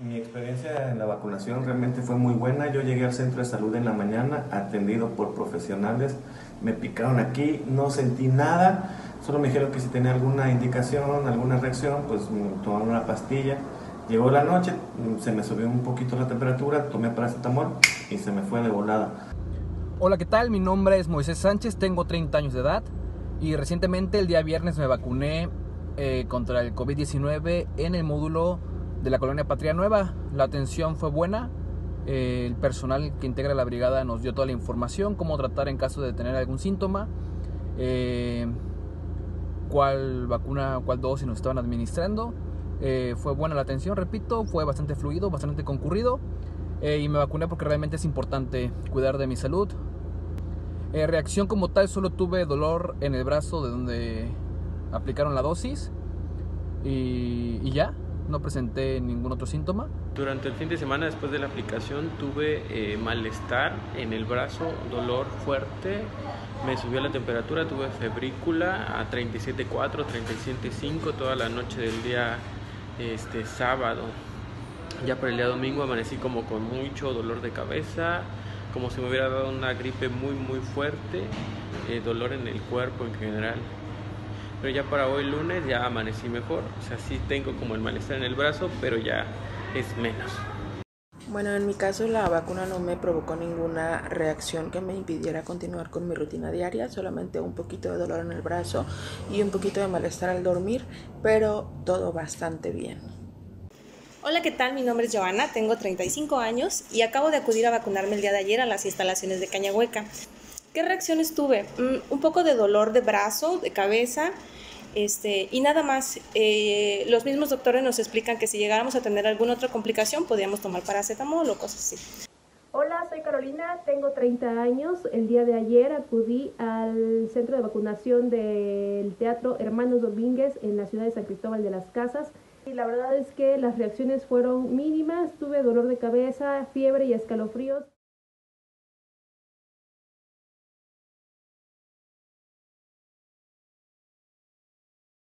Mi experiencia en la vacunación realmente fue muy buena. Yo llegué al centro de salud en la mañana, atendido por profesionales. Me picaron aquí, no sentí nada. Solo me dijeron que si tenía alguna indicación, alguna reacción, pues tomaron una pastilla. Llegó la noche, se me subió un poquito la temperatura, tomé paracetamol y se me fue de volada. Hola, ¿qué tal? Mi nombre es Moisés Sánchez, tengo 30 años de edad y recientemente el día viernes me vacuné eh, contra el COVID-19 en el módulo de la colonia Patria Nueva. La atención fue buena. Eh, el personal que integra la brigada nos dio toda la información, cómo tratar en caso de tener algún síntoma, eh, cuál vacuna, cuál dosis nos estaban administrando. Eh, fue buena la atención, repito, fue bastante fluido, bastante concurrido y me vacuné porque realmente es importante cuidar de mi salud. reacción como tal, solo tuve dolor en el brazo de donde aplicaron la dosis y ya, no presenté ningún otro síntoma. Durante el fin de semana después de la aplicación tuve eh, malestar en el brazo, dolor fuerte, me subió la temperatura, tuve febrícula a 37.4, 37.5 toda la noche del día este, sábado. Ya para el día domingo amanecí como con mucho dolor de cabeza, como si me hubiera dado una gripe muy muy fuerte, eh, dolor en el cuerpo en general pero ya para hoy lunes ya amanecí mejor, o sea, sí tengo como el malestar en el brazo, pero ya es menos. Bueno, en mi caso la vacuna no me provocó ninguna reacción que me impidiera continuar con mi rutina diaria, solamente un poquito de dolor en el brazo y un poquito de malestar al dormir, pero todo bastante bien. Hola, ¿qué tal? Mi nombre es Joana, tengo 35 años y acabo de acudir a vacunarme el día de ayer a las instalaciones de Cañahueca. ¿Qué reacciones tuve? Mm, un poco de dolor de brazo, de cabeza, este, y nada más, eh, los mismos doctores nos explican que si llegáramos a tener alguna otra complicación, podríamos tomar paracetamol o cosas así. Hola, soy Carolina, tengo 30 años. El día de ayer acudí al centro de vacunación del Teatro Hermanos Domínguez en la ciudad de San Cristóbal de las Casas. Y la verdad es que las reacciones fueron mínimas. Tuve dolor de cabeza, fiebre y escalofríos.